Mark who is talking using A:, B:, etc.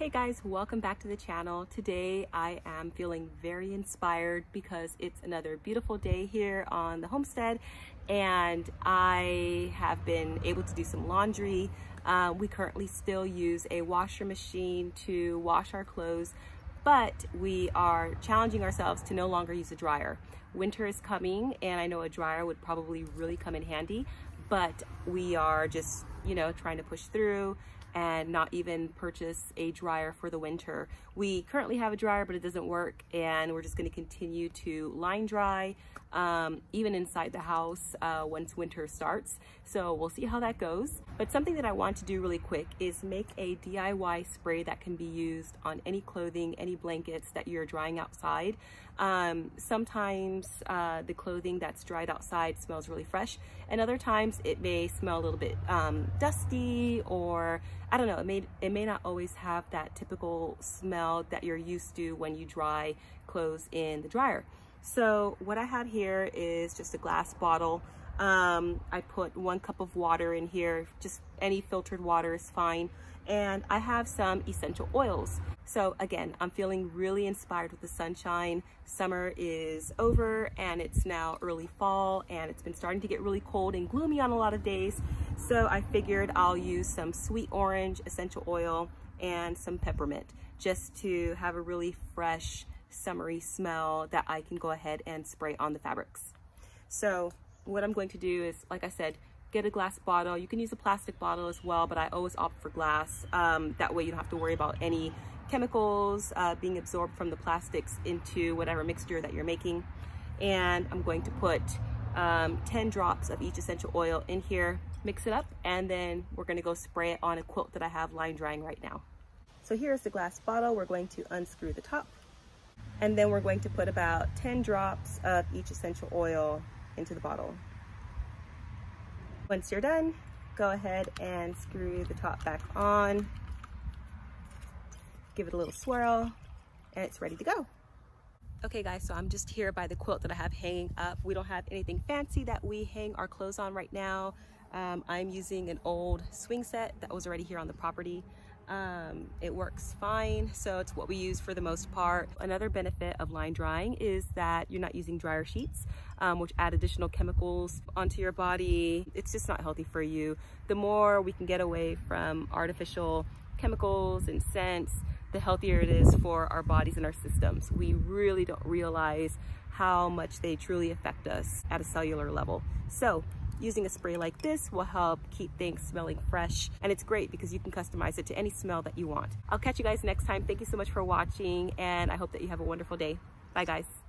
A: Hey guys, welcome back to the channel. Today I am feeling very inspired because it's another beautiful day here on the homestead and I have been able to do some laundry. Uh, we currently still use a washer machine to wash our clothes, but we are challenging ourselves to no longer use a dryer. Winter is coming and I know a dryer would probably really come in handy, but we are just, you know, trying to push through and not even purchase a dryer for the winter. We currently have a dryer, but it doesn't work and we're just gonna continue to line dry, um, even inside the house uh, once winter starts. So we'll see how that goes. But something that I want to do really quick is make a DIY spray that can be used on any clothing, any blankets that you're drying outside. Um, sometimes uh, the clothing that's dried outside smells really fresh and other times it may smell a little bit um, dusty or I don't know, it may, it may not always have that typical smell that you're used to when you dry clothes in the dryer. So what I have here is just a glass bottle. Um, I put one cup of water in here, just any filtered water is fine. And I have some essential oils. So again, I'm feeling really inspired with the sunshine. Summer is over and it's now early fall and it's been starting to get really cold and gloomy on a lot of days. So I figured I'll use some sweet orange essential oil and some peppermint just to have a really fresh summery smell that I can go ahead and spray on the fabrics. So what I'm going to do is, like I said, get a glass bottle. You can use a plastic bottle as well, but I always opt for glass. Um, that way you don't have to worry about any chemicals uh, being absorbed from the plastics into whatever mixture that you're making. And I'm going to put um, 10 drops of each essential oil in here, mix it up, and then we're gonna go spray it on a quilt that I have line drying right now. So here's the glass bottle. We're going to unscrew the top and then we're going to put about 10 drops of each essential oil into the bottle. Once you're done, go ahead and screw the top back on. Give it a little swirl and it's ready to go. Okay guys, so I'm just here by the quilt that I have hanging up. We don't have anything fancy that we hang our clothes on right now. Um, I'm using an old swing set that was already here on the property. Um, it works fine, so it's what we use for the most part. Another benefit of line drying is that you're not using dryer sheets, um, which add additional chemicals onto your body. It's just not healthy for you. The more we can get away from artificial chemicals and scents, the healthier it is for our bodies and our systems. We really don't realize how much they truly affect us at a cellular level. So Using a spray like this will help keep things smelling fresh and it's great because you can customize it to any smell that you want. I'll catch you guys next time. Thank you so much for watching and I hope that you have a wonderful day. Bye guys.